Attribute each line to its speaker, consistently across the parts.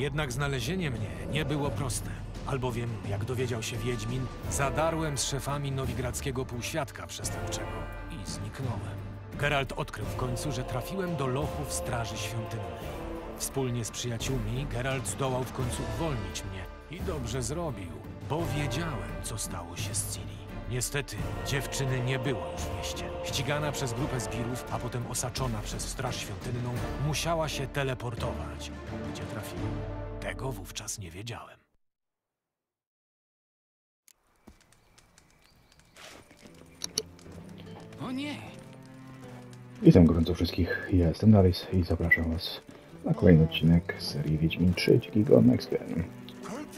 Speaker 1: Jednak znalezienie mnie nie było proste. Albowiem, jak dowiedział się Wiedźmin, zadarłem z szefami nowigradzkiego półświadka przestępczego i zniknąłem. Geralt odkrył w końcu, że trafiłem do lochów Straży Świątynnej. Wspólnie z przyjaciółmi Geralt zdołał w końcu uwolnić mnie i dobrze zrobił, bo wiedziałem, co stało się z Ciri. Niestety, dziewczyny nie było już w mieście. Ścigana przez grupę zbirów, a potem osaczona przez Straż Świątynną, musiała się teleportować. Gdzie trafiła? Tego wówczas nie wiedziałem.
Speaker 2: O nie!
Speaker 3: Witam gorąco wszystkich, ja jestem Daris i zapraszam was na kolejny odcinek serii Wiedźmin 3 Dziki Gon Next Gen.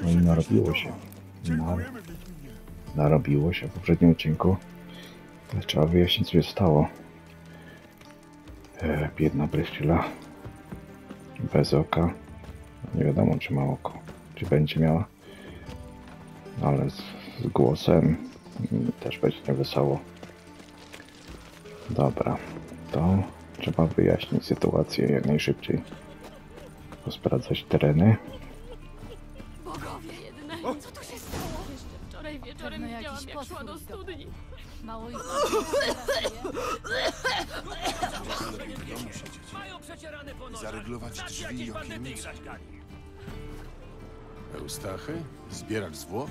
Speaker 3: No i narobiło się. Na, narobiło się w poprzednim odcinku. Trzeba wyjaśnić co się stało. E, biedna Bryszczyla. Bez oka. Nie wiadomo czy ma oko. Czy będzie miała. Ale z, z głosem też będzie niewesoło. Dobra, to trzeba wyjaśnić sytuację jak najszybciej. Posprawdzać tereny.
Speaker 4: Wczoraj wieczorem
Speaker 5: Pewno
Speaker 4: widziałam,
Speaker 5: jakiś
Speaker 4: jak szła do studni.
Speaker 5: Mało ich
Speaker 2: Mają przecierane po nożach.
Speaker 6: Zaryglować drzwi
Speaker 2: jakieś
Speaker 6: i
Speaker 2: bandyty
Speaker 6: okiennice.
Speaker 2: grać gali.
Speaker 6: Eustachy? Zbieracz zwłok?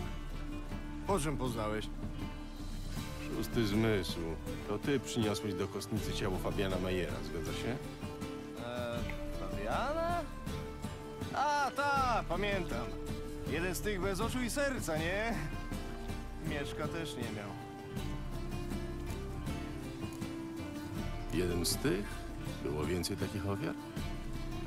Speaker 7: Po czym poznałeś?
Speaker 6: Szósty zmysł. To ty przyniosłeś do kostnicy ciało Fabiana Majera, zgadza się?
Speaker 7: Eee, Fabiana? A, ta, pamiętam. Jeden z tych bez oczu i serca, nie? Mieszka też nie miał.
Speaker 6: Jeden z tych? Było więcej takich ofiar?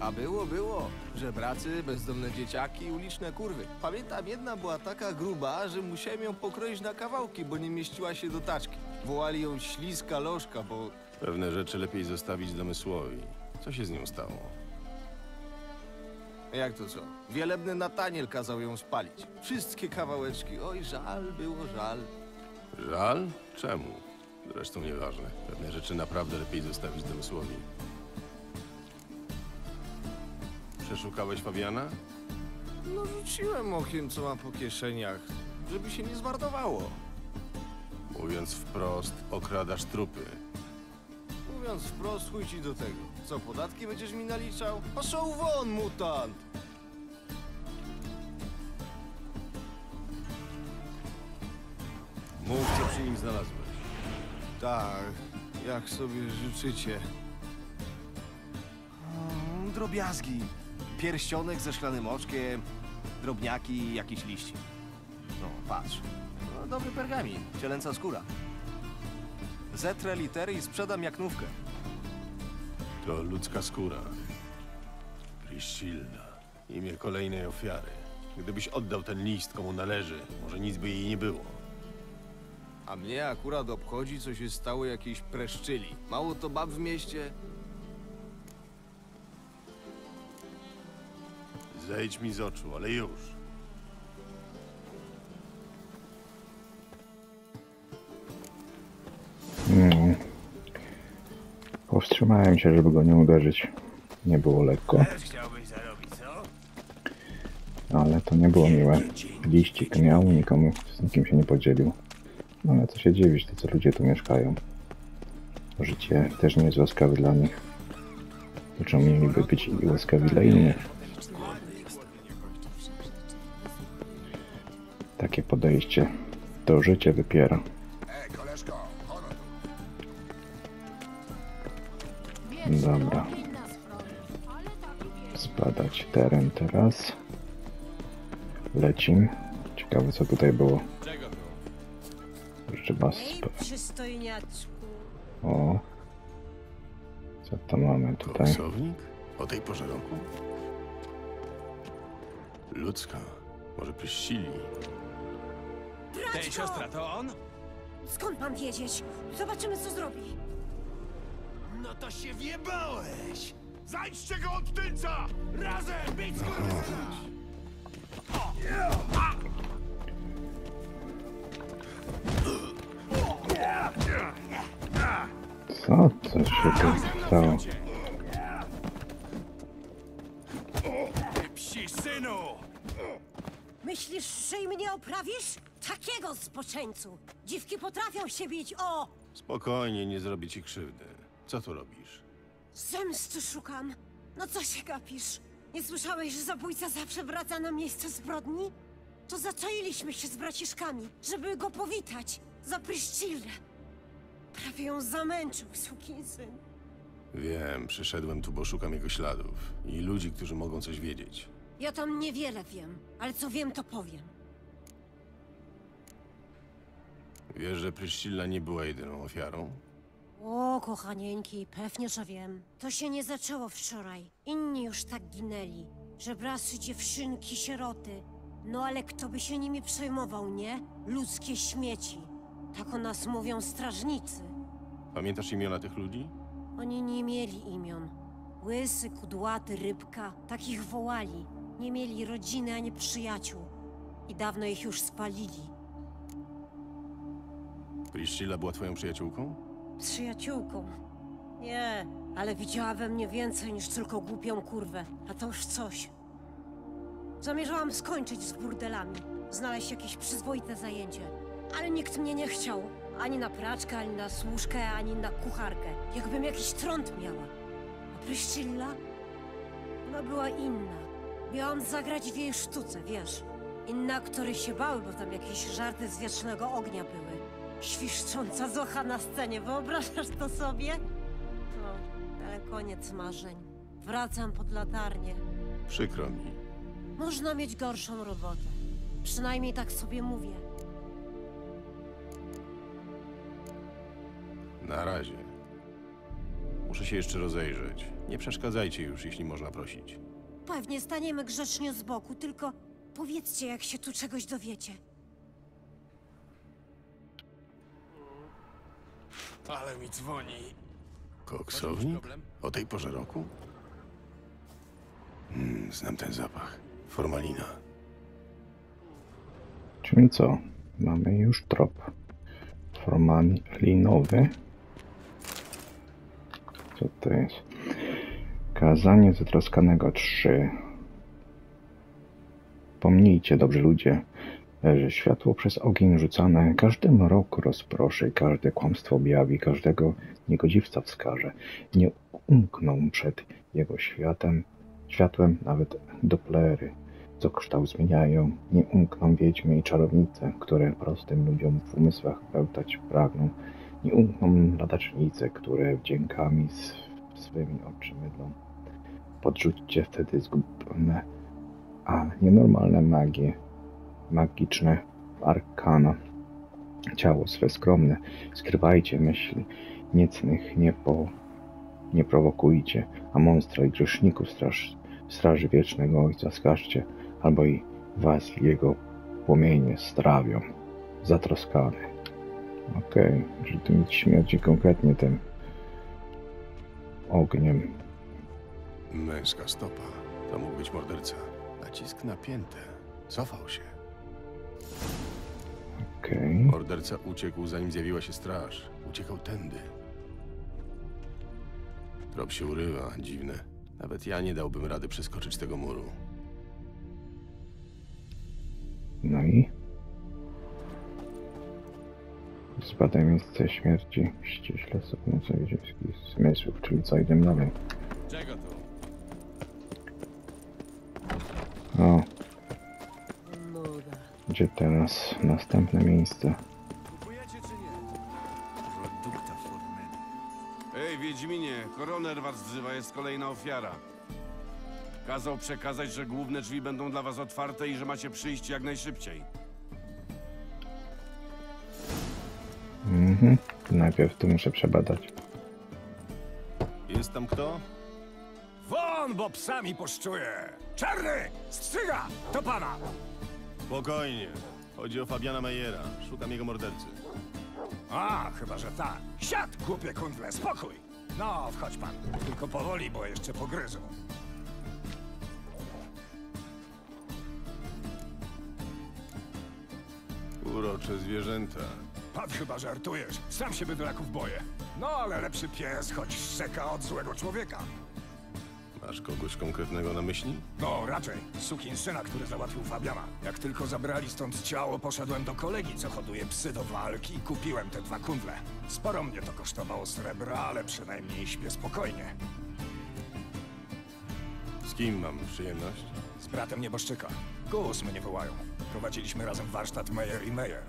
Speaker 7: A było, było. Żebracy, bezdomne dzieciaki, uliczne kurwy. Pamiętam, jedna była taka gruba, że musiałem ją pokroić na kawałki, bo nie mieściła się do taczki. Wołali ją śliska lożka, bo
Speaker 6: Pewne rzeczy lepiej zostawić domysłowi. Co się z nią stało?
Speaker 7: Jak to co? Wielebny Nataniel kazał ją spalić. Wszystkie kawałeczki. Oj, żal, było żal.
Speaker 6: Żal? Czemu? Zresztą nieważne. Pewne rzeczy naprawdę lepiej zostawić domysłowi. Przeszukałeś Fabiana?
Speaker 7: No rzuciłem okiem, co ma po kieszeniach, żeby się nie zmarnowało.
Speaker 6: Mówiąc wprost, okradasz trupy.
Speaker 7: Mówiąc wprost, chuj ci do tego. Co, podatki będziesz mi naliczał? Poszł won, mutant!
Speaker 6: Mów, co przy nim znalazłeś.
Speaker 7: Tak, jak sobie życzycie. Mm, Drobiazgi. Pierścionek ze szklanym oczkiem, drobniaki i jakieś liści. No, patrz. No, dobry pergamin, cielęca skóra. Zetrę litery i sprzedam jak nówkę.
Speaker 6: To ludzka skóra. Priscilla. Imię kolejnej ofiary. Gdybyś oddał ten list komu należy, może nic by jej nie było.
Speaker 7: A mnie akurat obchodzi, co się stało jakiejś preszczyli. Mało to bab w mieście.
Speaker 6: Zejdź mi z oczu, ale już.
Speaker 3: Powstrzymałem się, żeby go nie uderzyć. Nie było lekko, ale to nie było miłe. Liścik miał, nikomu, z nikim się nie podzielił. No ale co się dziwić, to co ludzie tu mieszkają. Życie też nie jest łaskawe dla nich. To mieliby być łaskawi dla innych? Takie podejście do życia wypiera. Dobra. Zbadać teren teraz. Lecim. Ciekawe co tutaj było. Trzeba
Speaker 8: Ej,
Speaker 3: sp... O. Co to mamy tutaj?
Speaker 6: Koksownik? O tej porze roku? Ludzka. Może Priscilli?
Speaker 2: Tej siostra, to on?
Speaker 8: Skąd mam wiedzieć? Zobaczymy, co zrobi.
Speaker 2: No to się wjebałeś! Zajdźcie go od tylca! Razem, bić
Speaker 3: Co to się tu stało?
Speaker 2: Psi synu!
Speaker 8: Myślisz, że i mnie oprawisz? Takiego spoczęcu! Dziwki potrafią się bić, o!
Speaker 6: Spokojnie, nie zrobię ci krzywdy. Co tu robisz?
Speaker 8: Zemsty szukam. No co się gapisz? Nie słyszałeś, że zabójca zawsze wraca na miejsce zbrodni? To zaczailiśmy się z braciszkami, żeby go powitać. Za Pryszcillę. Prawie ją zamęczył, sukinsyn.
Speaker 6: Wiem, przyszedłem tu, bo szukam jego śladów i ludzi, którzy mogą coś wiedzieć.
Speaker 8: Ja tam niewiele wiem, ale co wiem, to powiem.
Speaker 6: Wiesz, że Pryszcilla nie była jedyną ofiarą?
Speaker 8: O, kochanieńki, pewnie, że wiem. To się nie zaczęło wczoraj. Inni już tak ginęli. Żebrasy, dziewczynki, sieroty. No ale kto by się nimi przejmował, nie? Ludzkie śmieci. Tak o nas mówią strażnicy.
Speaker 6: Pamiętasz imiona tych ludzi?
Speaker 8: Oni nie mieli imion. Łysy, kudłaty, rybka. Takich wołali. Nie mieli rodziny ani przyjaciół. I dawno ich już spalili.
Speaker 6: Pryszcilla była twoją przyjaciółką?
Speaker 8: Przyjaciółką. Nie, ale widziała we mnie więcej niż tylko głupią kurwę, a to już coś. Zamierzałam skończyć z burdelami, znaleźć jakieś przyzwoite zajęcie, ale nikt mnie nie chciał. Ani na praczkę, ani na służkę, ani na kucharkę. Jakbym jakiś trąd miała. A Pryszcilla? Ona była inna. Miałam zagrać w jej sztuce, wiesz. Inne aktory się bały, bo tam jakieś żarty z wiecznego ognia były. Świszcząca zocha na scenie, wyobrażasz to sobie? No, ale koniec marzeń. Wracam pod latarnię.
Speaker 6: Przykro mi.
Speaker 8: Można mieć gorszą robotę. Przynajmniej tak sobie mówię.
Speaker 6: Na razie. Muszę się jeszcze rozejrzeć. Nie przeszkadzajcie już, jeśli można prosić.
Speaker 8: Pewnie staniemy grzecznie z boku, tylko powiedzcie, jak się tu czegoś dowiecie.
Speaker 2: Ale mi dzwoni.
Speaker 6: Koksownik? O tej porze roku? Hmm, znam ten zapach. Formalina.
Speaker 3: Czyli co? Mamy już trop. Formalinowy. Co to jest? Kazanie zatroskanego 3. Pomnijcie, dobrzy ludzie, światło przez ogień rzucane każdy mrok rozproszy, każde kłamstwo objawi, każdego niegodziwca wskaże. Nie umkną przed jego światem, światłem nawet doplery, co kształt zmieniają. Nie umkną wiedźmy i czarownice, które prostym ludziom w umysłach pełtać pragną. Nie umkną ladacznice, które wdziękami sw- swymi oczy mydlą. Podrzućcie wtedy zgubione, a nienormalne magie, magiczne arkana. Ciało swe skromne, skrywajcie myśli, niecnych nie, po, nie prowokujcie, a monstra i grzeszników straż, straży wiecznego Ojca skażcie, albo i was jego płomienie strawią. Zatroskany. Okej, że tu mi śmierci konkretnie tym ogniem.
Speaker 6: Męska stopa. To mógł być morderca. Nacisk napięty. Cofał się.
Speaker 3: Okej.
Speaker 6: Morderca uciekł, zanim zjawiła się straż. Uciekał tędy. Trop się urywa, dziwne. Nawet ja nie dałbym rady przeskoczyć tego muru.
Speaker 3: No i zbadaj miejsce śmierci ściśle pomocą wiedźmińskich zmysłów, czyli co idziemy dalej.
Speaker 2: Czego tu?
Speaker 3: O. gdzie teraz następne miejsce?
Speaker 2: Kupujecie czy nie? Produkta Formen.
Speaker 5: Ej, Wiedźminie, koroner was wzywa, jest kolejna ofiara. Kazał przekazać, że główne drzwi będą dla was otwarte i że macie przyjść jak najszybciej.
Speaker 3: Mhm. Najpierw tu muszę przebadać.
Speaker 6: Jest tam kto?
Speaker 2: Won, bo psami poszczuję! Czarny! Strzyga! To pana!
Speaker 6: Spokojnie. Chodzi o Fabiana Mejera. Szukam jego mordercy.
Speaker 2: A, chyba, że tak. Siad, głupie kundle, spokój! No, wchodź pan. Tylko powoli, bo jeszcze pogryzą.
Speaker 6: Urocze zwierzęta.
Speaker 2: Pan chyba żartujesz. Sam się bydlaków boję. No, ale lepszy pies, choć szczeka od złego człowieka.
Speaker 6: Masz kogoś konkretnego na myśli?
Speaker 2: No, raczej. Sukin syna, który załatwił Fabiana. Jak tylko zabrali stąd ciało, poszedłem do kolegi, co hoduje psy do walki i kupiłem te dwa kundle. Sporo mnie to kosztowało srebra, ale przynajmniej śpię spokojnie.
Speaker 6: Z kim mam przyjemność?
Speaker 2: Z bratem nieboszczyka. Gus mnie wołają. Prowadziliśmy razem warsztat Meyer i Meyer.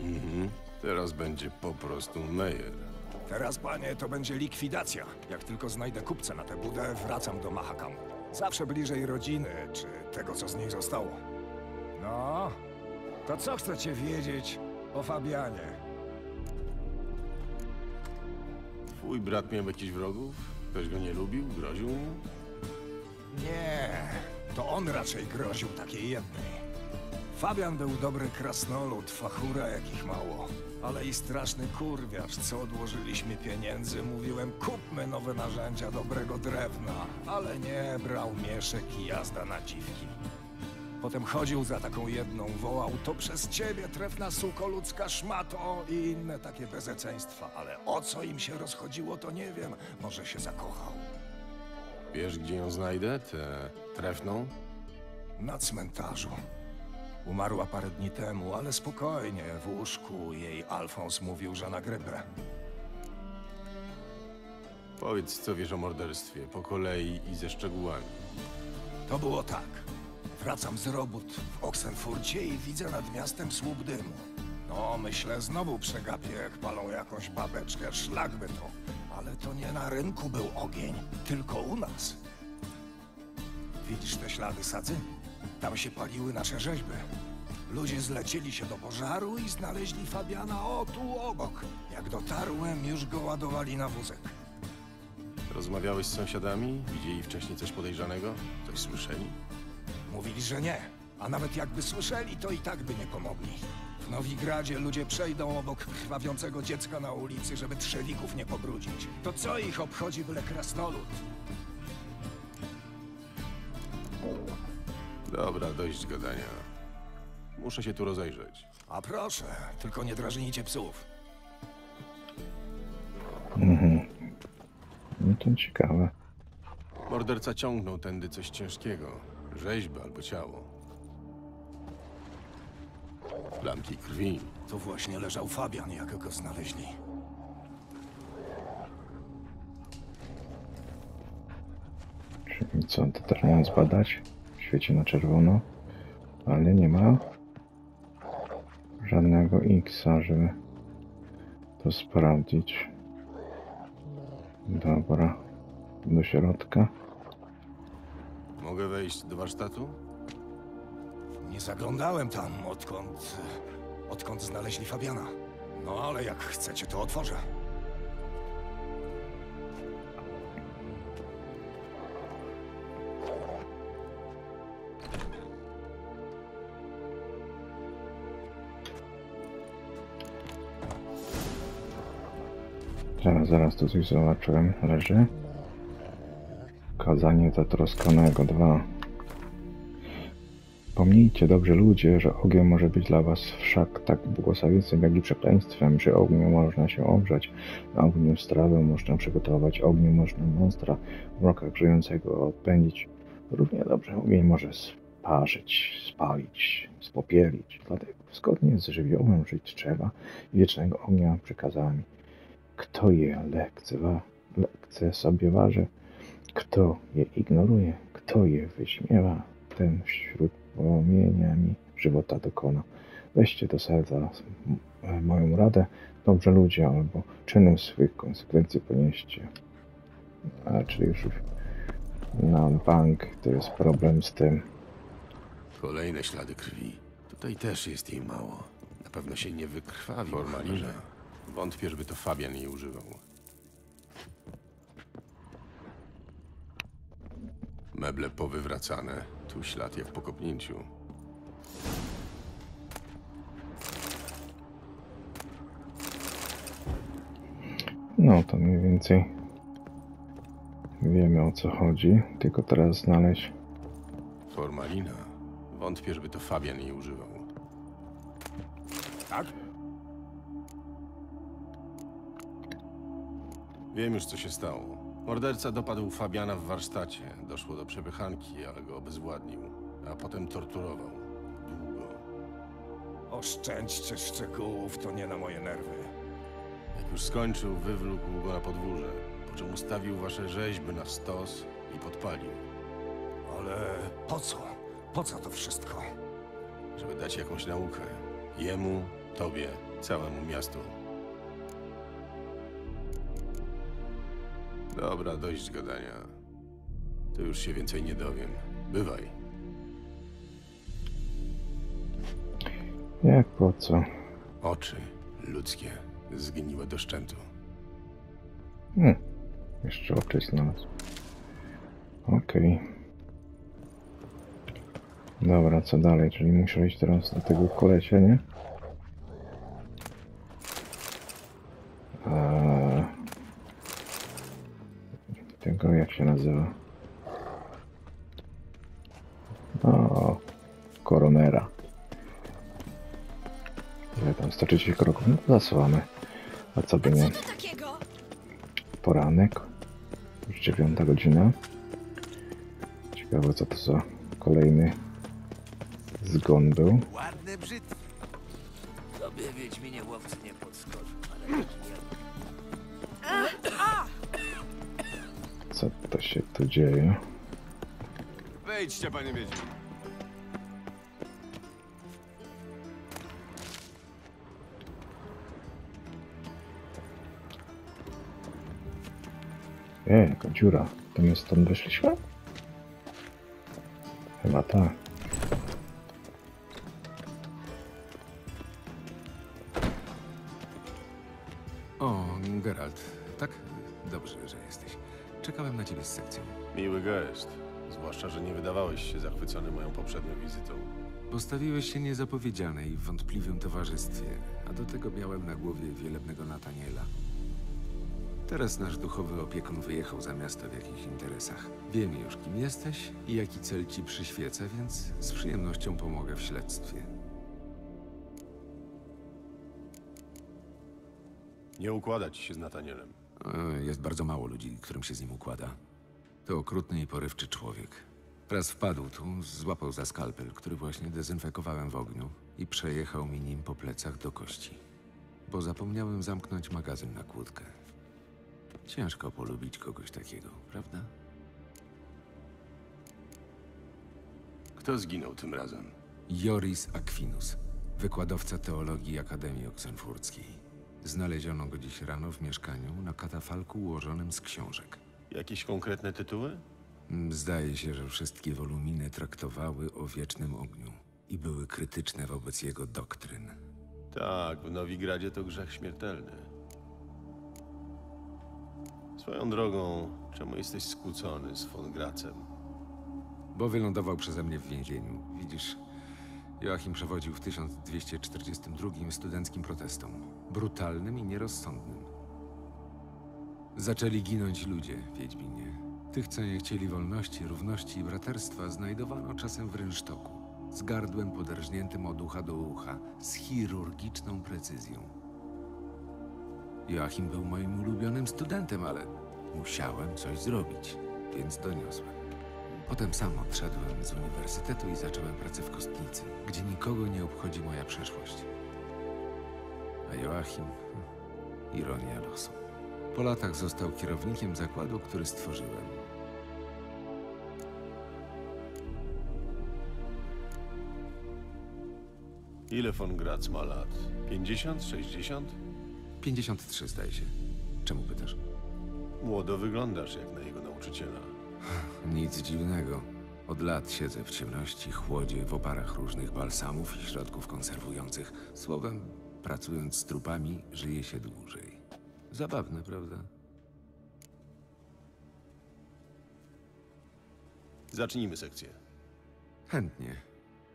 Speaker 6: Mhm. Teraz będzie po prostu Meyer.
Speaker 2: Teraz, panie, to będzie likwidacja. Jak tylko znajdę kupca na tę budę, wracam do Mahakamu. Zawsze bliżej rodziny, czy tego, co z niej zostało. No, to co chcecie wiedzieć o Fabianie?
Speaker 6: Twój brat miał jakichś wrogów? Ktoś go nie lubił? Groził mu?
Speaker 2: Nie, to on raczej groził takiej jednej. Fabian był dobry krasnolud, fachura jakich mało. Ale i straszny kurwiarz, co odłożyliśmy pieniędzy, mówiłem kupmy nowe narzędzia dobrego drewna, ale nie, brał mieszek i jazda na dziwki. Potem chodził za taką jedną, wołał to przez ciebie trefna suko ludzka szmato i inne takie bezeceństwa, ale o co im się rozchodziło to nie wiem, może się zakochał.
Speaker 6: Wiesz, gdzie ją znajdę? Tę trefną?
Speaker 2: Na cmentarzu. Umarła parę dni temu, ale spokojnie, w łóżku jej Alfons mówił, że na grypę.
Speaker 6: Powiedz, co wiesz o morderstwie, po kolei i ze szczegółami.
Speaker 2: To było tak. Wracam z robót w Oxenfurcie i widzę nad miastem słup dymu. No, myślę, znowu przegapię, jak palą jakąś babeczkę, szlak by to. Ale to nie na rynku był ogień, tylko u nas. Widzisz te ślady sadzy? Tam się paliły nasze rzeźby. Ludzie zlecieli się do pożaru i znaleźli Fabiana o tu obok. Jak dotarłem, już go ładowali na wózek.
Speaker 6: Rozmawiałeś z sąsiadami? Widzieli wcześniej coś podejrzanego? Coś słyszeli?
Speaker 2: Mówili, że nie. A nawet jakby słyszeli, to i tak by nie pomogli. W Nowigradzie ludzie przejdą obok krwawiącego dziecka na ulicy, żeby trzelików nie pobrudzić. To co ich obchodzi byle krasnolud?
Speaker 6: Dobra, dość gadania. Muszę się tu rozejrzeć.
Speaker 2: A proszę, tylko nie drażnijcie psów.
Speaker 3: No to ciekawe.
Speaker 6: Morderca ciągnął tędy coś ciężkiego. Rzeźbę albo ciało. Plamki krwi.
Speaker 2: Tu właśnie leżał Fabian, jak go znaleźli.
Speaker 3: Czyli co, to też mam zbadać? Świeci na czerwono, ale nie ma żadnego X-a, żeby to sprawdzić. Dobra, do środka.
Speaker 6: Mogę wejść do warsztatu?
Speaker 2: Nie zaglądałem tam, odkąd... odkąd znaleźli Fabiana. No ale jak chcecie, to otworzę.
Speaker 3: Zaraz, zaraz, tu coś zobaczyłem. Leży. Kazanie zatroskanego 2. Pomnijcie dobrze ludzie, że ogień może być dla was wszak tak błogosławieństwem, jak i przekleństwem, że ogniu można się ogrzać, na ogniu strawę można przygotować, ogniu można monstra w mrokach żyjącego odpędzić. Równie dobrze ogień może sparzyć, spalić, spopielić. Dlatego zgodnie z żywiołem żyć trzeba i wiecznego ognia przekazami. Kto je lekcewa, lekce sobie waży, kto je ignoruje, kto je wyśmiewa, ten wśród płomieniami żywota dokona. Weźcie do serca moją radę, dobrze ludzie, albo czynem swych konsekwencji ponieście. A czyli już na bank to jest problem z tym.
Speaker 6: Kolejne ślady krwi. Tutaj też jest jej mało. Na pewno się nie wykrwawił. Formalina. Wątpię, żeby to Fabian jej używał. Meble powywracane. Tu ślad jak po kopnięciu.
Speaker 3: No to mniej więcej wiemy o co chodzi, tylko teraz znaleźć
Speaker 6: Formalina. Wątpię, żeby to Fabian jej używał.
Speaker 2: Tak?
Speaker 6: Wiem już, co się stało. Morderca dopadł Fabiana w warsztacie. Doszło do przepychanki, ale go obezwładnił. A potem torturował. Długo.
Speaker 2: Oszczędźcie szczegółów, to nie na moje nerwy.
Speaker 6: Jak już skończył, wywlókł go na podwórze, po czym ustawił wasze rzeźby na stos i podpalił,
Speaker 2: Ale po co? Po co to wszystko?
Speaker 6: żeby dać jakąś naukę. Jemu, tobie, całemu miastu. Dobra, dość gadania. To już się więcej nie dowiem. Bywaj.
Speaker 3: Jak po co?
Speaker 6: Oczy ludzkie, zgniłe do szczętu.
Speaker 3: Hmm. Jeszcze oczy znalazł. Okej. Dobra, co dalej? Czyli muszę iść teraz do tego kolesia, nie? Tego jak się nazywa? O, koronera. Ile tam 130 kroków? No to zasuwamy. A co by nie?
Speaker 4: Co to takiego?
Speaker 3: poranek. Już dziewiąta godzina. Ciekawe co to za kolejny zgon był. Się dzieje?
Speaker 5: Wejdźcie, panie Wiedźmin.
Speaker 3: E, jaka dziura. To my stąd wyszliśmy? Chyba tak.
Speaker 9: O, Geralt. Tak? Dobrze, że jesteś. Czekałem na ciebie z sekcją.
Speaker 6: Miły gest. Zwłaszcza, że nie wydawałeś się zachwycony moją poprzednią wizytą.
Speaker 9: Postawiłeś się niezapowiedziane i w wątpliwym towarzystwie, a do tego miałem na głowie wielebnego Nataniela. Teraz nasz duchowy opiekun wyjechał za miasto w jakichś interesach. Wiem już, kim jesteś i jaki cel ci przyświeca, więc z przyjemnością pomogę w śledztwie.
Speaker 6: Nie układać się z Natanielem.
Speaker 9: E, Jest bardzo mało ludzi, którym się z nim układa. To okrutny i porywczy człowiek. Raz wpadł tu, złapał za skalpel, który właśnie dezynfekowałem w ogniu i przejechał mi nim po plecach do kości. Bo zapomniałem zamknąć magazyn na kłódkę. Ciężko polubić kogoś takiego, prawda?
Speaker 6: Kto zginął tym razem?
Speaker 9: Joris Aquinus, wykładowca teologii Akademii Oksenfurckiej. Znaleziono go dziś rano w mieszkaniu na katafalku ułożonym z książek.
Speaker 6: Jakieś konkretne tytuły?
Speaker 9: Mm, Zdaje się, że wszystkie woluminy traktowały o wiecznym ogniu i były krytyczne wobec jego doktryn.
Speaker 6: Tak, w Nowigradzie to grzech śmiertelny. Swoją drogą, czemu jesteś skłócony z von Gracem?
Speaker 9: Bo wylądował przeze mnie w więzieniu. Widzisz, Joachim przewodził w 1242 studenckim protestom. Brutalnym i nierozsądnym. Zaczęli ginąć ludzie, Wiedźminie. Tych, co nie chcieli wolności, równości i braterstwa, znajdowano czasem w rynsztoku. Z gardłem poderżniętym od ucha do ucha, z chirurgiczną precyzją. Joachim był moim ulubionym studentem, ale musiałem coś zrobić, więc doniosłem. Potem sam odszedłem z uniwersytetu i zacząłem pracę w kostnicy, gdzie nikogo nie obchodzi moja przeszłość. A Joachim, hm, ironia losu. Po latach został kierownikiem zakładu, który stworzyłem.
Speaker 6: Ile von Graz ma lat? 50? 60?
Speaker 9: 53 zdaje się. Czemu pytasz?
Speaker 6: Młodo wyglądasz jak na jego nauczyciela.
Speaker 9: Nic dziwnego. Od lat siedzę w ciemności, chłodzie, w oparach różnych balsamów i środków konserwujących. Słowem, pracując z trupami, żyje się dłużej. Zabawne, prawda?
Speaker 6: Zacznijmy sekcję.
Speaker 9: Chętnie.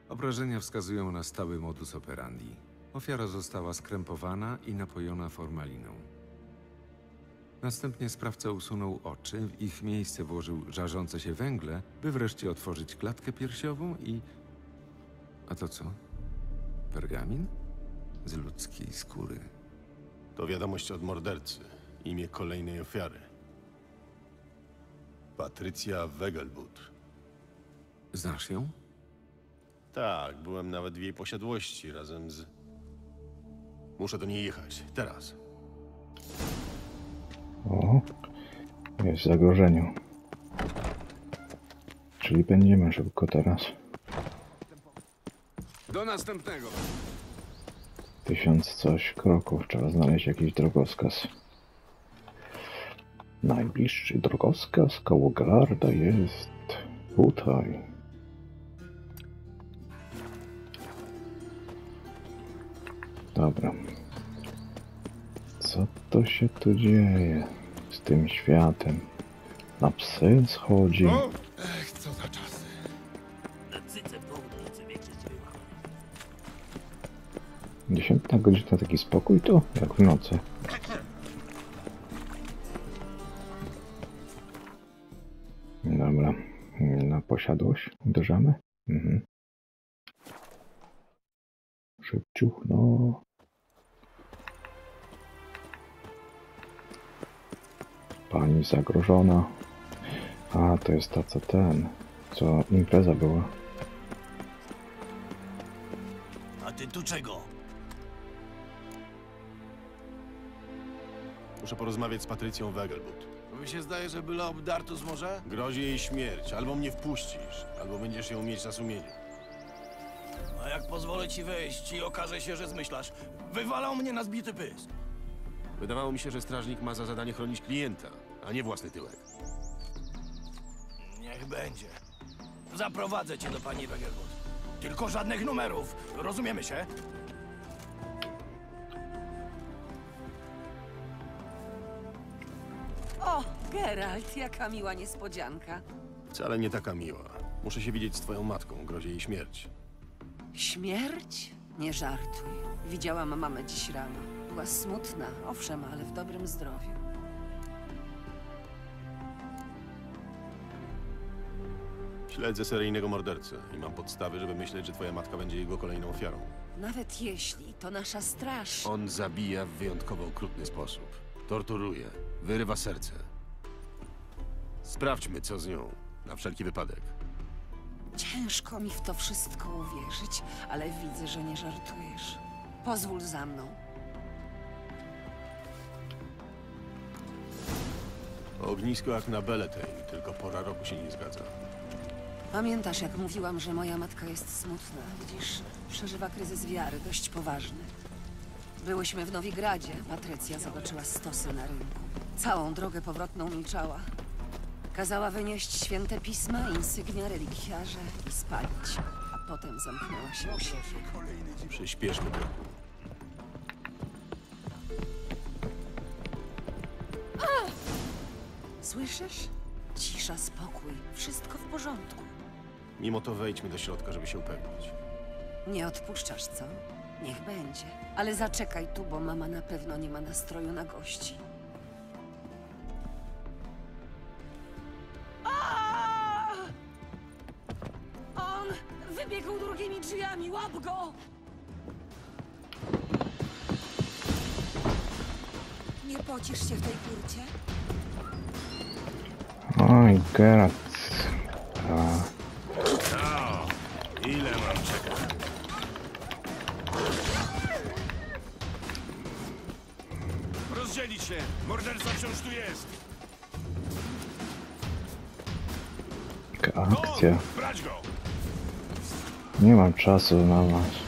Speaker 9: Obrażenia wskazują na stały modus operandi. Ofiara została skrępowana i napojona formaliną. Następnie sprawca usunął oczy, w ich miejsce włożył żarzące się węgle, by wreszcie otworzyć klatkę piersiową i... A to co? Pergamin? Z ludzkiej skóry.
Speaker 6: To wiadomość od mordercy. Imię kolejnej ofiary. Patrycja Wegelbud.
Speaker 9: Znasz ją?
Speaker 6: Tak, byłem nawet w jej posiadłości razem z... Muszę do niej jechać. Teraz.
Speaker 3: O, jest w zagrożeniu. Czyli będziemy szybko teraz.
Speaker 5: Do następnego.
Speaker 3: Tysiąc coś kroków. Trzeba znaleźć jakiś drogowskaz. Najbliższy drogowskaz koło Galarda jest tutaj. Dobra. Co to się tu dzieje z tym światem? Na psy schodzi.
Speaker 6: Ech, co za czasy.
Speaker 3: Dziesiąta godzina taki spokój to? Jak w nocy. Dobra. Na posiadłość uderzamy? Zagrożona. A, to jest ta co ten. Co impreza była.
Speaker 7: A ty tu czego?
Speaker 6: Muszę porozmawiać z Patrycją Wegelbud.
Speaker 7: Mi się zdaje, że byle obdartus może?
Speaker 6: Grozi jej śmierć. Albo mnie wpuścisz, albo będziesz ją mieć na sumieniu.
Speaker 7: A jak pozwolę ci wejść i okaże się, że zmyślasz, wywalał mnie na zbity pysk.
Speaker 6: Wydawało mi się, że strażnik ma za zadanie chronić klienta, a nie własny tyłek.
Speaker 7: Niech będzie. Zaprowadzę cię do pani Wegelbud. Tylko żadnych numerów, rozumiemy się?
Speaker 10: O, Geralt, jaka miła niespodzianka.
Speaker 6: Wcale nie taka miła. Muszę się widzieć z twoją matką, grozi jej śmierć.
Speaker 10: Śmierć? Nie żartuj. Widziałam mamę dziś rano. Była smutna, owszem, ale w dobrym zdrowiu.
Speaker 6: Śledzę seryjnego mordercę i mam podstawy, żeby myśleć, że twoja matka będzie jego kolejną ofiarą.
Speaker 10: Nawet jeśli, to nasza straż.
Speaker 6: On zabija w wyjątkowo okrutny sposób. Torturuje, wyrywa serce. Sprawdźmy, co z nią, na wszelki wypadek.
Speaker 10: Ciężko mi w to wszystko uwierzyć, ale widzę, że nie żartujesz. Pozwól za mną.
Speaker 6: Ognisko jak na Belletane, tylko pora roku się nie zgadza.
Speaker 10: Pamiętasz, jak mówiłam, że moja matka jest smutna? Widzisz, przeżywa kryzys wiary, dość poważny. Byłyśmy w Nowigradzie. Patrycja zobaczyła stosy na rynku. Całą drogę powrotną milczała. Kazała wynieść święte pisma, insygnia, relikwiarze i spalić. A potem zamknęła się u siebie.
Speaker 6: Przyspieszmy trochę.
Speaker 10: Słyszysz? Cisza, spokój. Wszystko w porządku.
Speaker 6: Mimo to wejdźmy do środka, żeby się upewnić.
Speaker 10: Nie odpuszczasz, co? Niech będzie. Ale zaczekaj tu, bo mama na pewno nie ma nastroju na gości.
Speaker 4: On wybiegł drugimi drzwiami, łap go!
Speaker 10: Nie pocisz się w tej kurcie?
Speaker 3: Oj, Geralt.
Speaker 5: Się! Morderca wciąż tu jest!
Speaker 3: jaka akcja.
Speaker 5: Brać go!
Speaker 3: Nie mam czasu na was.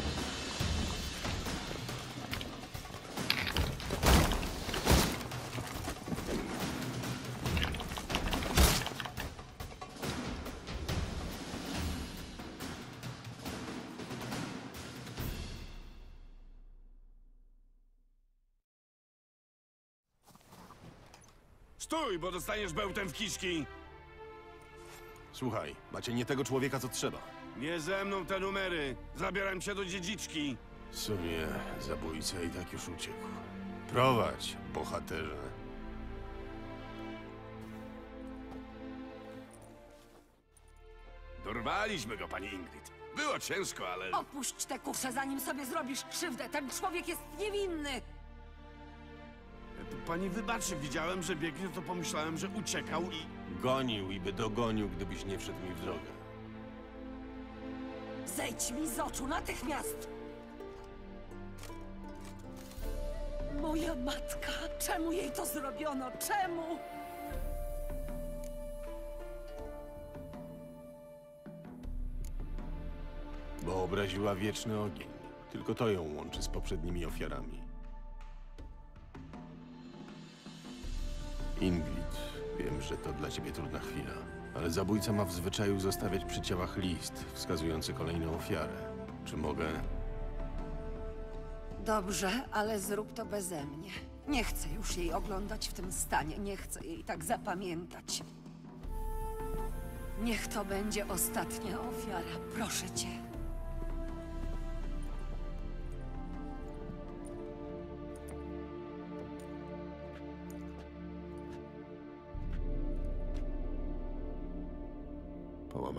Speaker 5: Dostaniesz bełtem w kiszki!
Speaker 6: Słuchaj, macie nie tego człowieka, co trzeba.
Speaker 5: Nie ze mną te numery! Zabieram cię do dziedziczki!
Speaker 6: W sumie zabójca i tak już uciekł. Prowadź, bohaterze.
Speaker 5: Dorwaliśmy go, pani Ingrid. Było ciężko, ale...
Speaker 10: Opuść tę kursę, zanim sobie zrobisz krzywdę. Ten człowiek jest niewinny.
Speaker 5: Pani wybaczy, widziałem, że biegnie, to pomyślałem, że uciekał i...
Speaker 6: Gonił i by dogonił, gdybyś nie wszedł mi w drogę.
Speaker 10: Zejdź mi z oczu natychmiast! Moja matka! Czemu jej to zrobiono? Czemu?
Speaker 6: Bo obraziła wieczny ogień. Tylko to ją łączy z poprzednimi ofiarami. Ingrid, wiem, że to dla ciebie trudna chwila, ale zabójca ma w zwyczaju zostawiać przy ciałach list wskazujący kolejną ofiarę. Czy mogę?
Speaker 10: Dobrze, ale zrób to beze mnie. Nie chcę już jej oglądać w tym stanie. Nie chcę jej tak zapamiętać. Niech to będzie ostatnia ofiara, proszę cię.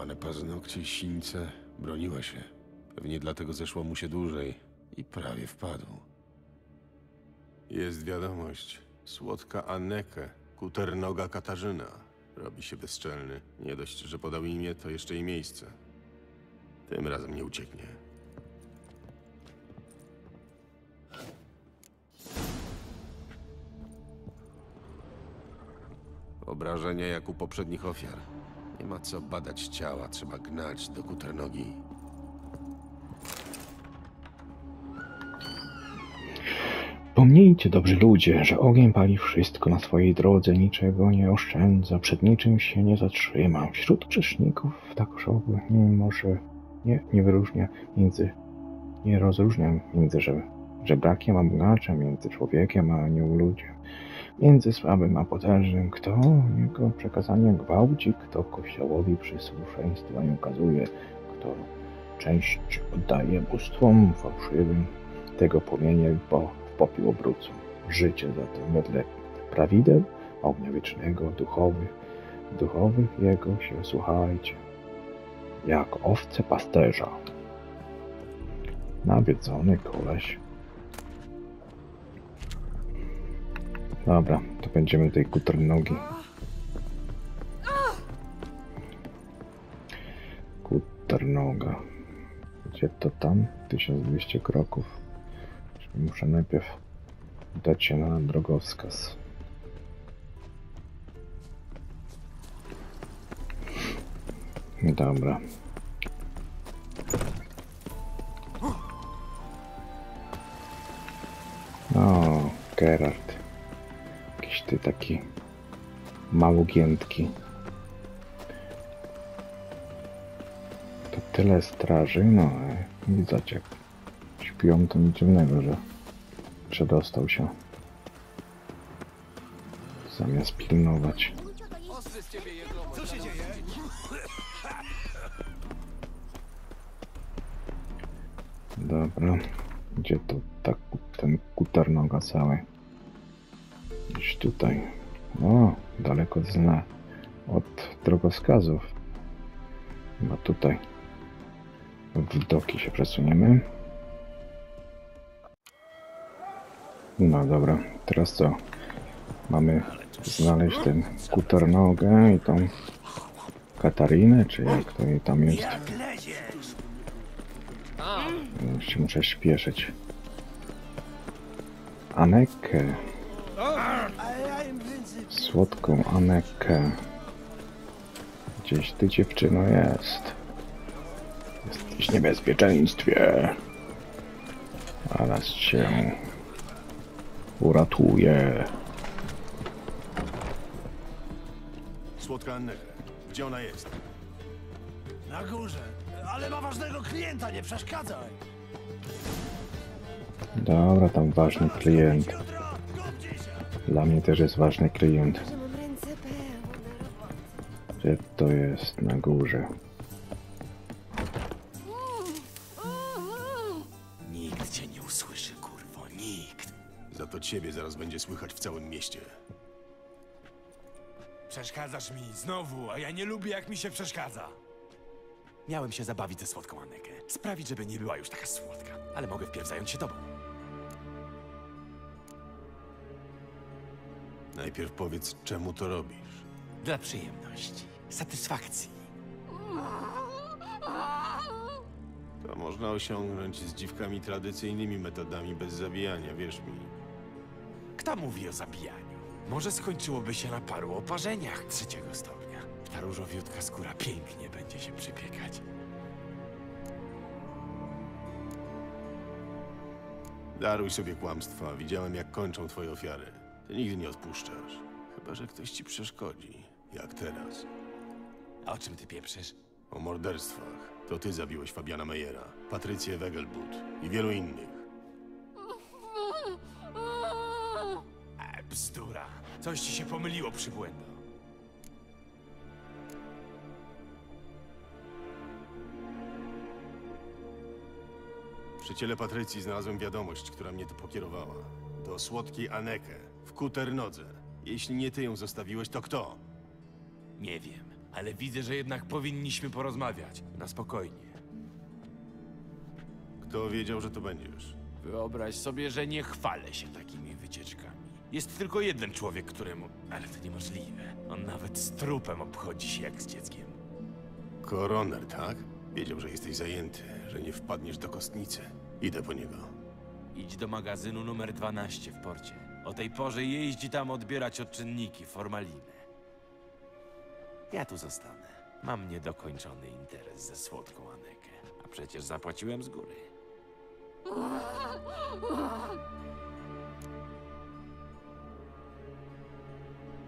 Speaker 6: Połamane paznokcie, sińce, broniła się. Pewnie dlatego zeszło mu się dłużej i prawie wpadł. Jest wiadomość. Słodka Anneke, kuternoga Katarzyna. Robi się bezczelny. Nie dość, że podał imię, to jeszcze i miejsce. Tym razem nie ucieknie. Obrażenia jak u poprzednich ofiar. Nie ma co badać ciała, trzeba gnać do kuternogi.
Speaker 3: Pomnijcie, dobrzy ludzie, że ogień pali wszystko na swojej drodze, niczego nie oszczędza, przed niczym się nie zatrzyma. Wśród grzeszników tak oby nie może, nie, nie wyróżnia między, nie rozróżnia między że, żebrakiem a bogaczem, między człowiekiem a aniołudiem, między słabym a potężnym, kto jego przekazania gwałci, kto kościołowi przysłuszeństwa nie okazuje, kto część oddaje bóstwom fałszywym, tego płomienie po, w popiół obrócą. Życie zatem wedle prawideł ognia wiecznego, duchowych, duchowych jego się słuchajcie, jak owce pasterza. Nawiedzony koleś. Dobra, to będziemy tej kuternogi. Kuternoga. Gdzie to tam? 1200 kroków. Muszę najpierw dać się na drogowskaz. Dobra. O, Gerard. Ty taki małogiętki. To tyle straży, no widać jak śpią, to nic dziwnego, że przedostał się. Zamiast pilnować. Dobra. Gdzie to tak ten kutarnoga cały? Tutaj. O, daleko zna od drogowskazów. Chyba tutaj. W doki się przesuniemy. No dobra, teraz co? Mamy znaleźć ten kutarnogę i tą Katarinę, czy jak to jej tam jest? Muszę śpieszyć. Anekę. Słodką Anekę. Gdzieś ty dziewczyno jest. Jesteś w niebezpieczeństwie. Zaraz cię uratuję.
Speaker 5: Słodka Anneke. Gdzie ona jest?
Speaker 7: Na górze. Ale ma ważnego klienta, nie przeszkadzaj.
Speaker 3: Dobra, tam ważny klient. Dla mnie też jest ważny klient. Gdzie to jest na górze?
Speaker 7: Nikt cię nie usłyszy, kurwo, nikt.
Speaker 6: Za to ciebie zaraz będzie słychać w całym mieście.
Speaker 11: Przeszkadzasz mi znowu, a ja nie lubię, jak mi się przeszkadza. Miałem się zabawić ze słodką Annekę. Sprawić, żeby nie była już taka słodka. Ale mogę wpierw zająć się tobą.
Speaker 6: Najpierw powiedz, czemu to robisz.
Speaker 1: Dla przyjemności, satysfakcji.
Speaker 6: To można osiągnąć z dziwkami tradycyjnymi metodami bez zabijania, wierz mi.
Speaker 1: Kto mówi o zabijaniu? Może skończyłoby się na paru oparzeniach trzeciego stopnia. Ta różowiutka skóra pięknie będzie się przypiekać.
Speaker 6: Daruj sobie kłamstwa. Widziałem, jak kończą twoje ofiary. Ty nigdy nie odpuszczasz. Chyba, że ktoś ci przeszkodzi. Jak teraz.
Speaker 1: A o czym ty pieprzysz?
Speaker 6: O morderstwach. To ty zabiłeś Fabiana Meyera, Patrycję Wegelbud i wielu innych.
Speaker 1: E, bzdura. Coś ci się pomyliło, przybłędo.
Speaker 6: Przy ciele Patrycji znalazłem wiadomość, która mnie tu pokierowała. Do słodkiej Aneke, w Kuternodze. Jeśli nie ty ją zostawiłeś, to kto?
Speaker 1: Nie wiem, ale widzę, że jednak powinniśmy porozmawiać. Na spokojnie.
Speaker 6: Kto wiedział, że to będziesz?
Speaker 1: Wyobraź sobie, że nie chwalę się takimi wycieczkami. Jest tylko jeden człowiek, któremu... Ale to niemożliwe. On nawet z trupem obchodzi się jak z dzieckiem.
Speaker 6: Koroner, tak? Wiedział, że jesteś zajęty, że nie wpadniesz do kostnicy. Idę po niego.
Speaker 1: Idź do magazynu numer 12 w porcie. O tej porze jeździ tam odbierać odczynniki, formaliny. Ja tu zostanę. Mam niedokończony interes ze słodką Anekę. A przecież zapłaciłem z góry.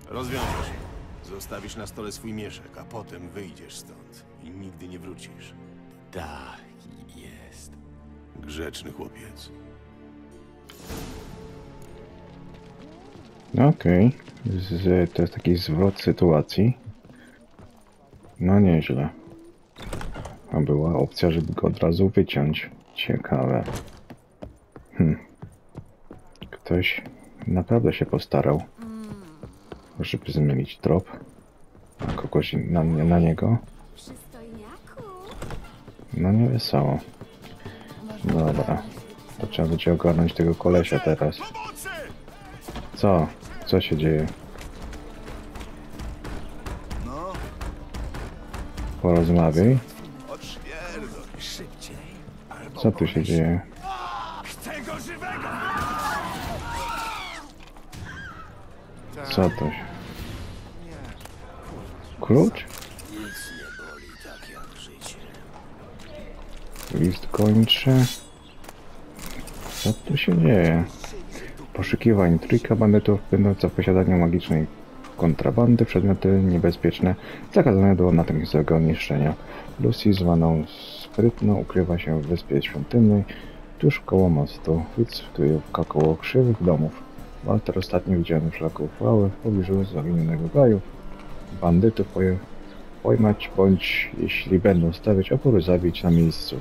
Speaker 6: Rozwiążesz się. Zostawisz na stole swój mieszek, a potem wyjdziesz stąd i nigdy nie wrócisz.
Speaker 1: Tak, jest.
Speaker 6: Grzeczny chłopiec.
Speaker 3: Okej. Z- To jest taki zwrot sytuacji. No nieźle. A była opcja, żeby go od razu wyciąć. Ciekawe. Hm. Ktoś naprawdę się postarał, żeby zmienić trop. A kogoś na, na niego. No nie wesoło. Dobra. To trzeba będzie ogarnąć tego kolesia teraz. Co? Co się dzieje?
Speaker 7: No,
Speaker 3: Porozmawiaj. Co tu się dzieje? Co to się... Klucz? List kończy. Co tu się dzieje? Poszukiwań. Trójka bandytów będąca w posiadaniu magicznej kontrabandy, przedmioty niebezpieczne, zakazane do natychmiastowego niszczenia. Lucy, zwaną sprytną, ukrywa się w wyspie świątynnej, tuż koło mostu. Fritz wtuje koło krzywych domów. Walter ostatnio widziany wszelką uchwałę w pobliżu zaginionego kraju. Bandytów poje, pojmać, bądź jeśli będą stawiać opory, zabić na miejscu.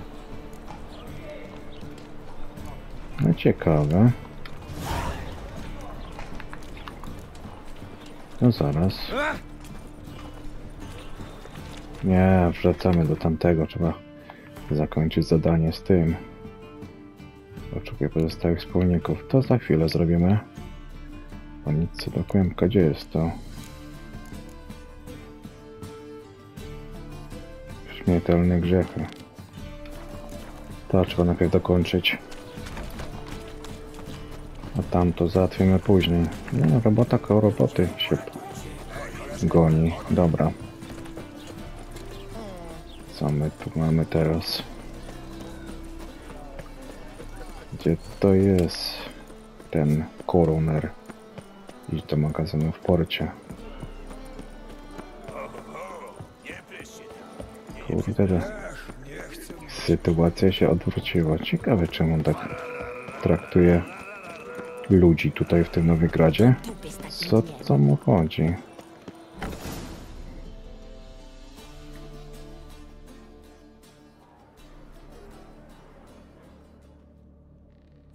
Speaker 3: No ciekawe. No zaraz. Nie, wracamy do tamtego. Trzeba zakończyć zadanie z tym. Oczekuję pozostałych wspólników. To za chwilę zrobimy. O nic do kłębka. Gdzie jest to? Śmiertelne grzechy. To trzeba najpierw dokończyć. Tamto załatwimy później. No, robota koło roboty się goni. Dobra. Co my tu mamy teraz? Gdzie to jest ten koroner? Idź do magazynu w porcie. Kurde, sytuacja się odwróciła. Ciekawe czemu tak traktuje ludzi tutaj w tym Nowigradzie. Co co mu chodzi?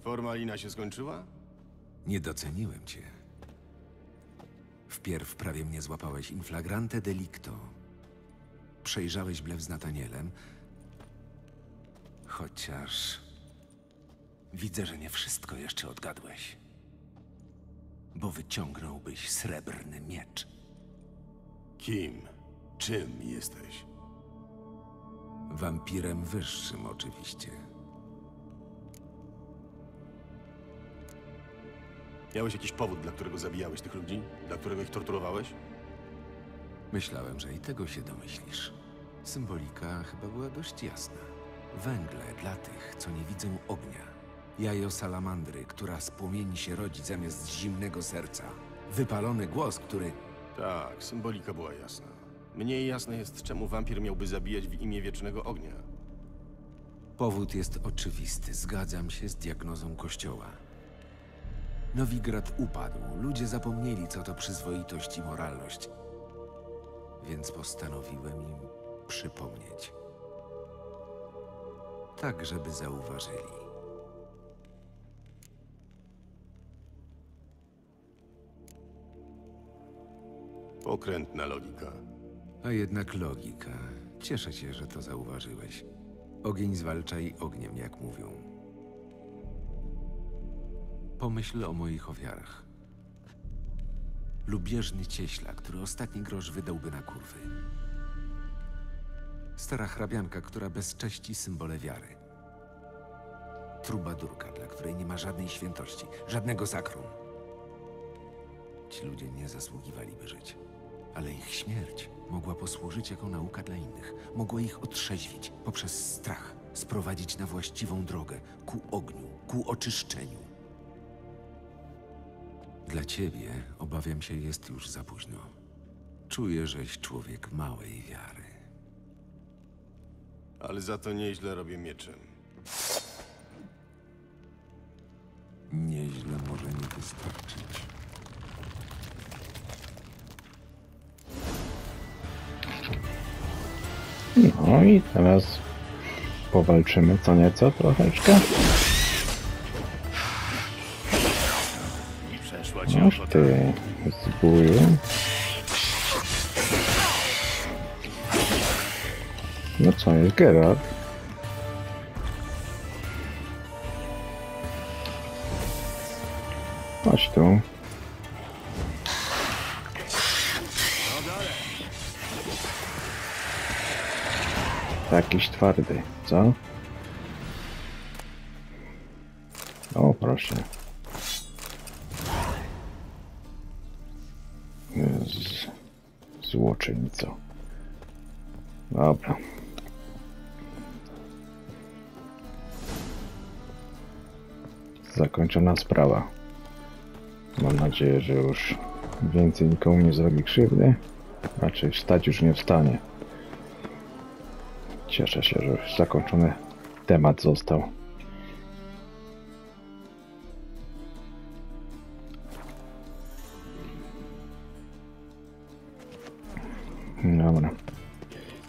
Speaker 6: Formalina się skończyła?
Speaker 9: Nie doceniłem cię. Wpierw prawie mnie złapałeś in flagrante delicto. Przejrzałeś blew z Natanielem. Chociaż... Widzę, że nie wszystko jeszcze odgadłeś. Bo wyciągnąłbyś srebrny miecz.
Speaker 6: Kim? Czym jesteś?
Speaker 9: Wampirem wyższym, oczywiście.
Speaker 6: Miałeś jakiś powód, dla którego zabijałeś tych ludzi? Dla którego ich torturowałeś?
Speaker 9: Myślałem, że i tego się domyślisz. Symbolika chyba była dość jasna. Węgle dla tych, co nie widzą ognia. Jajo salamandry, która z płomieni się rodzi zamiast zimnego serca. Wypalony głos, który
Speaker 6: Tak, symbolika była jasna. Mniej jasne jest, czemu wampir miałby zabijać w imię wiecznego ognia.
Speaker 9: Powód jest oczywisty. Zgadzam się z diagnozą kościoła. Nowigrad upadł. Ludzie zapomnieli, co to przyzwoitość i moralność. Więc postanowiłem im przypomnieć. Tak, żeby zauważyli.
Speaker 6: Pokrętna logika.
Speaker 9: A jednak logika. Cieszę się, że to zauważyłeś. Ogień zwalcza i ogniem, jak mówią. Pomyśl o moich ofiarach. Lubieżny cieśla, który ostatni grosz wydałby na kurwy. Stara hrabianka, która bezcześci symbole wiary. Trubadurka, dla której nie ma żadnej świętości, żadnego sakrum. Ci ludzie nie zasługiwaliby żyć. Ale ich śmierć mogła posłużyć jako nauka dla innych. Mogła ich otrzeźwić poprzez strach, sprowadzić na właściwą drogę ku ogniu, ku oczyszczeniu. Dla ciebie, obawiam się, jest już za późno. Czuję, żeś człowiek małej wiary.
Speaker 6: Ale za to nieźle robię mieczem.
Speaker 9: Nieźle może nie wystarczyć.
Speaker 3: No i teraz powalczymy co nieco troszeczkę. Masz ty zbóju. No co jest Gerard? Chodź tu. Jakiś twardy, co? O, proszę. Z... Złoczyńco. Dobra. Zakończona sprawa. Mam nadzieję, że już więcej nikomu nie zrobi krzywdy. Raczej wstać już nie wstanie. Cieszę się, że już zakończony temat został. Dobra.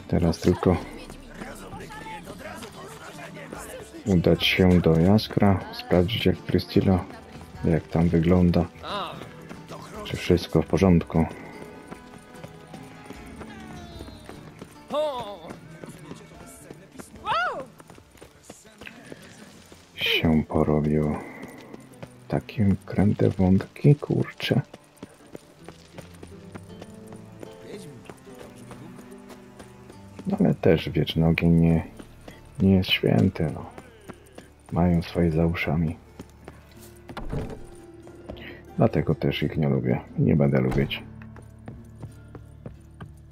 Speaker 3: Teraz tylko udać się do Jaskra, sprawdzić jak Prystila, jak tam wygląda. Czy wszystko w porządku. Wątki, kurcze. No ale też wieczny ogień nie, nie jest święty, no. Mają swoje za uszami. Dlatego też ich nie lubię. i Nie będę lubić.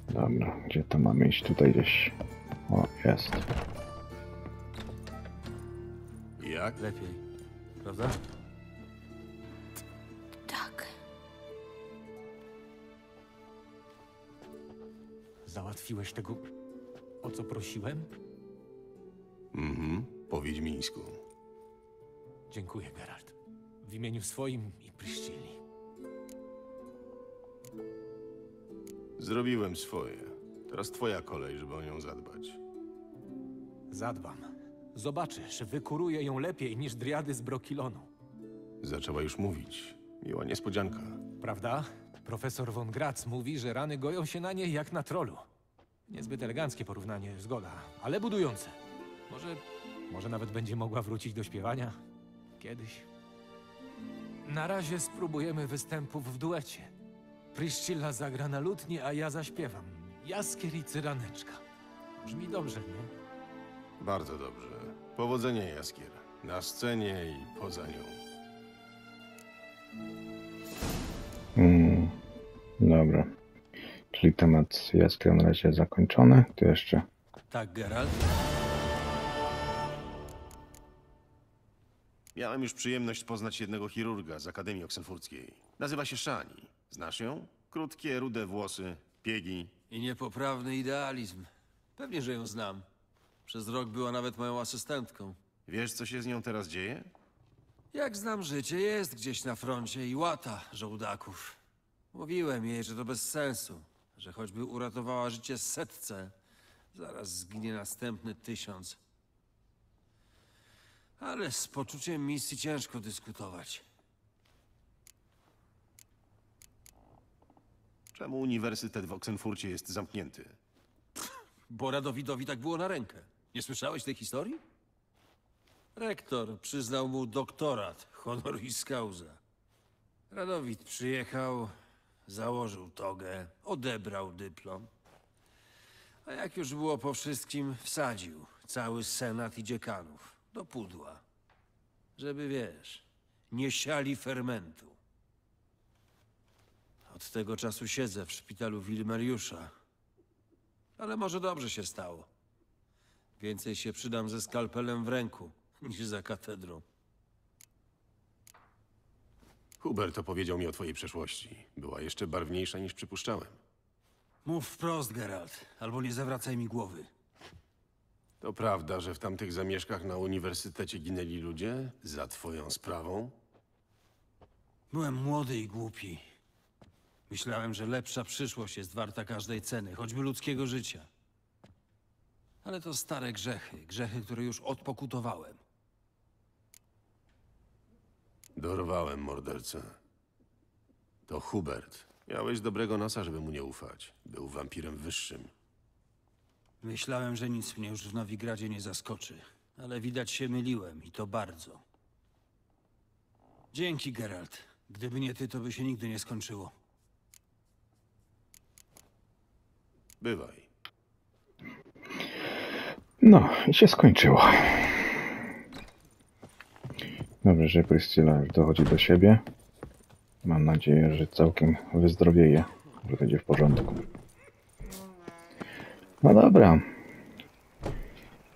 Speaker 3: Dobra, gdzie to mamy iść? Tutaj gdzieś. O, jest.
Speaker 6: Jak?
Speaker 11: Lepiej, prawda?
Speaker 1: Załatwiłeś tego, o co prosiłem?
Speaker 6: Mhm, po wiedźmińsku.
Speaker 1: Dziękuję, Geralt. W imieniu swoim i Pryszcili.
Speaker 6: Zrobiłem swoje. Teraz twoja kolej, żeby o nią zadbać.
Speaker 1: Zadbam. Zobaczysz, wykuruję ją lepiej niż driady z Brokilonu.
Speaker 6: Zaczęła już mówić. Miła niespodzianka.
Speaker 1: Prawda? Profesor von Gratz mówi, że rany goją się na niej jak na trolu. Niezbyt eleganckie porównanie, zgoda, ale budujące. Może, może nawet będzie mogła wrócić do śpiewania? Kiedyś. Na razie spróbujemy występów w duecie. Priscilla zagra na lutni, a ja zaśpiewam. Jaskier i cyraneczka. Brzmi dobrze, nie?
Speaker 6: Bardzo dobrze. Powodzenia, Jaskier. Na scenie i poza nią.
Speaker 3: Mm, dobra. Czyli temat z Jaskiem na razie zakończony. Tu jeszcze
Speaker 11: Tak, Geralt?
Speaker 6: Miałem już przyjemność poznać jednego chirurga z Akademii Oksenfurckiej. Nazywa się Szani. Znasz ją? Krótkie, rude włosy, piegi.
Speaker 12: I niepoprawny idealizm. Pewnie, że ją znam. Przez rok była nawet moją asystentką.
Speaker 6: Wiesz, co się z nią teraz dzieje?
Speaker 12: Jak znam życie, jest gdzieś na froncie i łata żołdaków. Mówiłem jej, że to bez sensu, że choćby uratowała życie setce, zaraz zginie następny tysiąc. Ale z poczuciem misji ciężko dyskutować.
Speaker 6: Czemu uniwersytet w Oksenfurcie jest zamknięty?
Speaker 12: Bo Radowidowi tak było na rękę. Nie słyszałeś tej historii? Rektor przyznał mu doktorat honoris causa. Radowid przyjechał, założył togę, odebrał dyplom. A jak już było po wszystkim, wsadził cały senat i dziekanów do pudła. Żeby, wiesz, nie siali fermentu. Od tego czasu siedzę w szpitalu Wilmeriusza. Ale może dobrze się stało. Więcej się przydam ze skalpelem w ręku niż za katedrą.
Speaker 6: Hubert opowiedział mi o twojej przeszłości. Była jeszcze barwniejsza niż przypuszczałem.
Speaker 12: Mów wprost, Geralt, albo nie zawracaj mi głowy.
Speaker 6: To prawda, że w tamtych zamieszkach na uniwersytecie ginęli ludzie? Za twoją sprawą?
Speaker 12: Byłem młody i głupi. Myślałem, że lepsza przyszłość jest warta każdej ceny, choćby ludzkiego życia. Ale to stare grzechy, grzechy, które już odpokutowałem.
Speaker 6: Dorwałem mordercę. To Hubert. Miałeś dobrego nosa, żeby mu nie ufać. Był wampirem wyższym.
Speaker 12: Myślałem, że nic mnie już w Nowigradzie nie zaskoczy, ale widać się myliłem i to bardzo. Dzięki, Geralt. Gdyby nie ty, to by się nigdy nie skończyło.
Speaker 6: Bywaj.
Speaker 3: No, i się skończyło. Dobrze, że Priscilla już dochodzi do siebie. Mam nadzieję, że całkiem wyzdrowieje, że będzie w porządku. No dobra.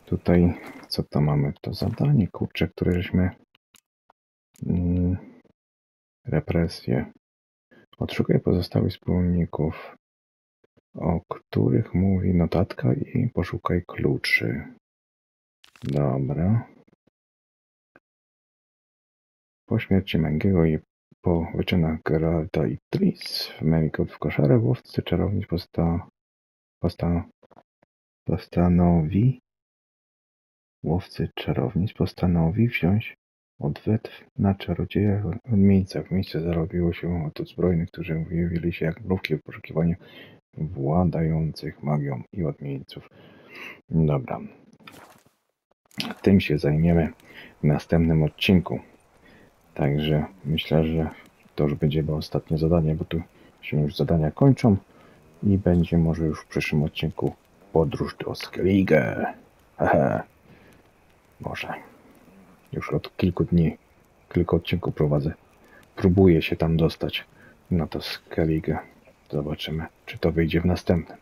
Speaker 3: Tutaj, co to mamy? To zadanie, kurczę, które żeśmy... Mm, represje. Odszukaj pozostałych wspólników, o których mówi notatka i poszukaj kluczy. Dobra. Po śmierci Mengiego i po wyczynach Geralta i Tris w w koszarę łowcy czarownic posta, posta, postanowi łowcy czarownic postanowi wziąć odwet na czarodzieja w miejscach. W miejscu zarobiło się od zbrojnych, którzy wyjawili się jak mrówki w poszukiwaniu władających magią i odmieńców. Dobra. Tym się zajmiemy w następnym odcinku. Także myślę, że to już będzie chyba ostatnie zadanie, bo tu się już zadania kończą i będzie może już w przyszłym odcinku podróż do Skellige. Hehe. Może. Już od kilku dni, kilku odcinków prowadzę. Próbuję się tam dostać na to Skellige. Zobaczymy, czy to wyjdzie w następnym.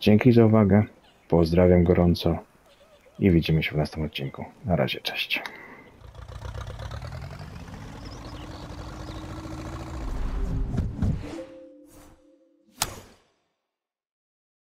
Speaker 3: Dzięki za uwagę. Pozdrawiam gorąco i widzimy się w następnym odcinku. Na razie, cześć.